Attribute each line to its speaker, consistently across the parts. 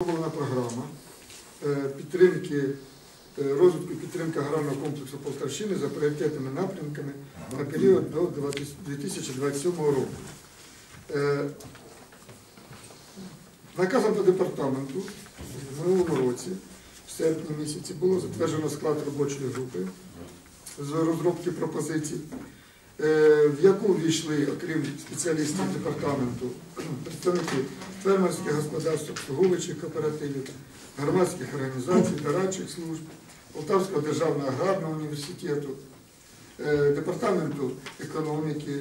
Speaker 1: Розроблена програма е, підтримки, е, розвитку підтримки аграрного комплексу Полтавщини за пріоритетними напрямками на період до 2027 року. Е, Наказом по департаменту в минулому році, в серпні місяці, було затверджено склад робочої групи з розробки пропозицій, в яку ввійшли, окрім спеціалістів департаменту, представники фермерських господарств, обслуговуючих кооперативів, громадських організацій, дорадчих служб, Полтавського державного аграрного університету, е, департаменту економіки,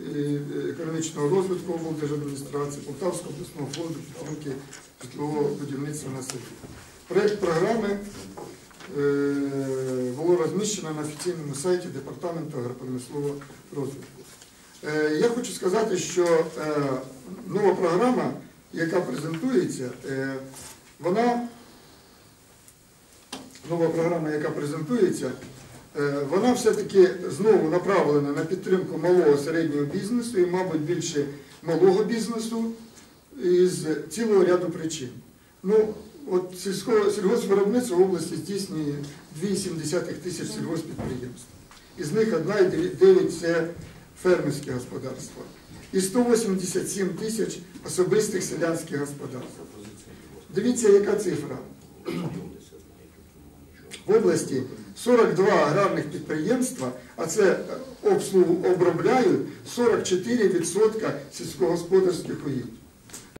Speaker 1: е, економічного розвитку облдержадміністрації, Полтавського обласного фонду підтримки житлового будівництва на селі. Проєкт програми е, було розміщено на офіційному сайті Департаменту агропромислового розвитку. Е, Я хочу сказати, що е, нова програма, яка презентується, е, вона нова програма, яка презентується, вона все-таки знову направлена на підтримку малого середнього бізнесу і, мабуть, більше малого бізнесу із цілого ряду причин. Ну, от сільського сільгоспвиробництво в області здійснює 2,7 тисяч сільгоспідприємств. Із них 1,9 це фермерські господарства. І 187 тисяч особистих селянських господарств. Дивіться, яка цифра. В області 42 аграрних підприємства, а це е, обслугу обробляють 44% сільськогосподарських угідь.